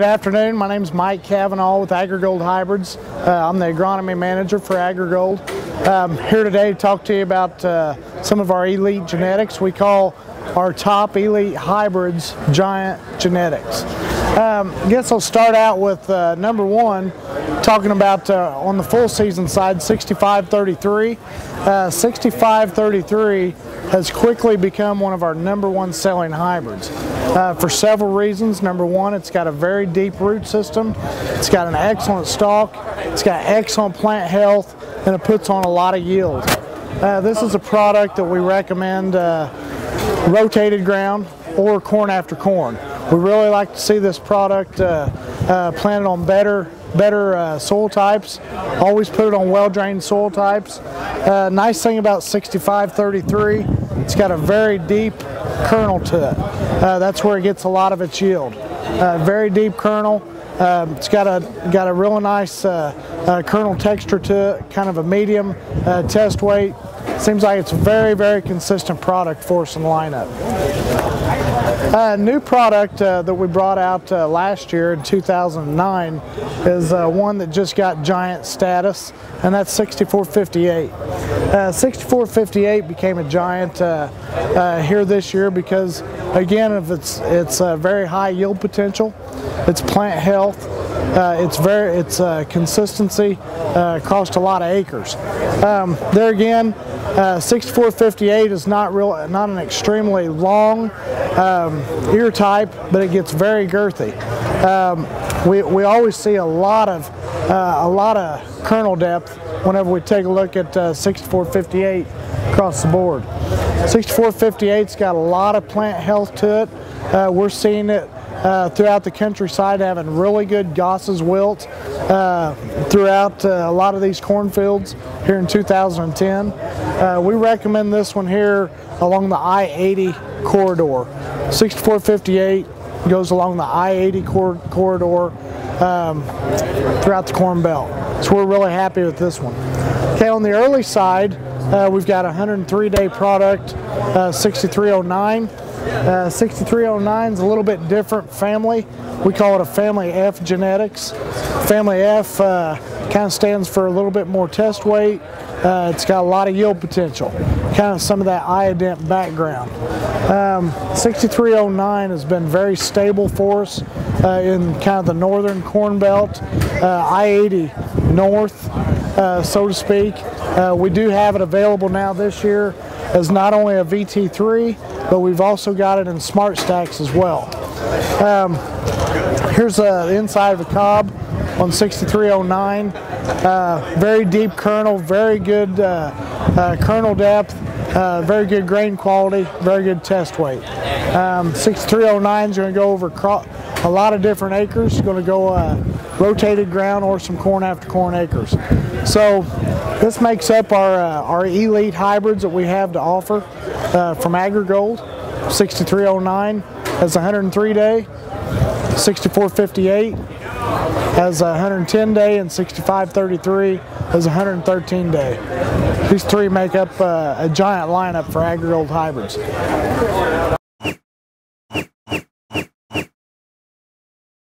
Good afternoon. My name is Mike Cavanaugh with AgriGold Hybrids. Uh, I'm the agronomy manager for AgriGold. I'm here today to talk to you about uh, some of our elite genetics. We call our top elite hybrids giant genetics. Um, I guess I'll start out with uh, number one, talking about uh, on the full season side 6533. Uh, 6533 has quickly become one of our number one selling hybrids uh, for several reasons. Number one, it's got a very deep root system, it's got an excellent stalk, it's got excellent plant health, and it puts on a lot of yield. Uh, this is a product that we recommend uh, rotated ground or corn after corn. We really like to see this product uh, uh, planted on better better uh, soil types. Always put it on well-drained soil types. Uh, nice thing about 6533, it's got a very deep kernel to it. Uh, that's where it gets a lot of its yield. Uh, very deep kernel. Um, it's got a got a real nice uh, uh, kernel texture to it, kind of a medium uh, test weight. Seems like it's a very, very consistent product for us in the lineup. A new product uh, that we brought out uh, last year in 2009 is uh, one that just got giant status, and that's 6458. Uh, 6458 became a giant here this year because, again, of its its very high yield potential, its plant health, uh, it's very it's uh, consistency uh, across a lot of acres. Um, there again, 6458 is not real not an extremely long um, ear type, but it gets very girthy. Um, we, we always see a lot of a lot of kernel depth whenever we take a look at 6458 across the board. 6458's got a lot of plant health to it. Uh, we're seeing it uh, throughout the countryside having really good Goss's wilt uh, throughout uh, a lot of these cornfields here in 2010. Uh, we recommend this one here along the I-80 corridor. 6458 goes along the I-80 cor corridor um, throughout the Corn Belt. So we're really happy with this one. Okay, on the early side, uh, we've got a 103-day product, uh, 6309. Uh, 6309 is a little bit different family. We call it a family F genetics. Family F uh, kind of stands for a little bit more test weight. Uh, it's got a lot of yield potential, kind of some of that iodent background. Um, 6309 has been very stable for us uh, in kind of the northern corn belt, uh, I-80 north, so to speak. we do have it available now this year as not only a VT3, but we've also got it in SmartStax as well. Um, here's the inside of the cob on 6309. Uh, very deep kernel, very good uh, uh kernel depth, uh, very good grain quality, very good test weight. Um, 6309 is going to go over a lot of different acres. Going to go uh, rotated ground or some corn after corn acres. So this makes up our, uh, our elite hybrids that we have to offer uh, from AgriGold. 6309 has 103 day, 6458 has 110 day, and 6533 has 113 day. These three make up uh, a giant lineup for AgriGold hybrids.